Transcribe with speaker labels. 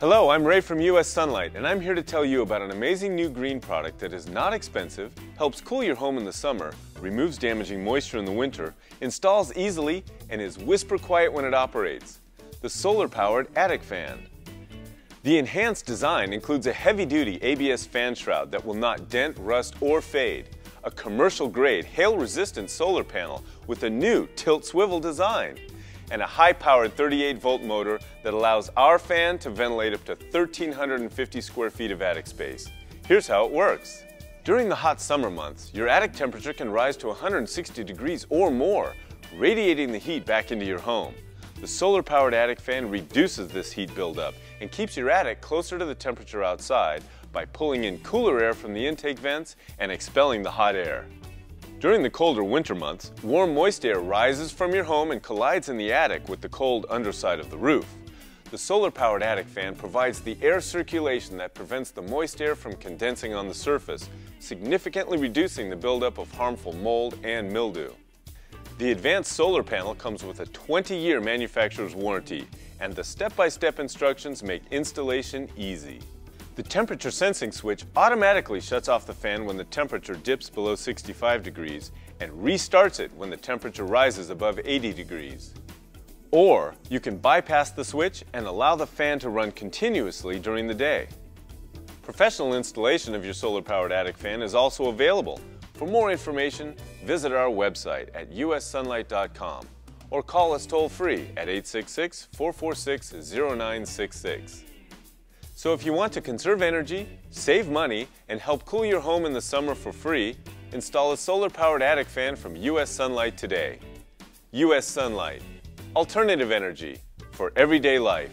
Speaker 1: Hello, I'm Ray from US Sunlight, and I'm here to tell you about an amazing new green product that is not expensive, helps cool your home in the summer, removes damaging moisture in the winter, installs easily, and is whisper quiet when it operates. The solar-powered attic fan. The enhanced design includes a heavy-duty ABS fan shroud that will not dent, rust, or fade, a commercial-grade, hail-resistant solar panel with a new tilt-swivel design, and a high-powered 38-volt motor that allows our fan to ventilate up to 1,350 square feet of attic space. Here's how it works. During the hot summer months, your attic temperature can rise to 160 degrees or more, radiating the heat back into your home. The solar-powered attic fan reduces this heat buildup and keeps your attic closer to the temperature outside by pulling in cooler air from the intake vents and expelling the hot air. During the colder winter months, warm moist air rises from your home and collides in the attic with the cold underside of the roof. The solar-powered attic fan provides the air circulation that prevents the moist air from condensing on the surface, significantly reducing the buildup of harmful mold and mildew. The advanced solar panel comes with a 20-year manufacturer's warranty, and the step-by-step -step instructions make installation easy. The temperature sensing switch automatically shuts off the fan when the temperature dips below 65 degrees and restarts it when the temperature rises above 80 degrees. Or you can bypass the switch and allow the fan to run continuously during the day. Professional installation of your solar-powered attic fan is also available. For more information, visit our website at ussunlight.com or call us toll-free at 866 446 0966. So if you want to conserve energy, save money, and help cool your home in the summer for free, install a solar-powered attic fan from US Sunlight today. US Sunlight. Alternative energy for everyday life.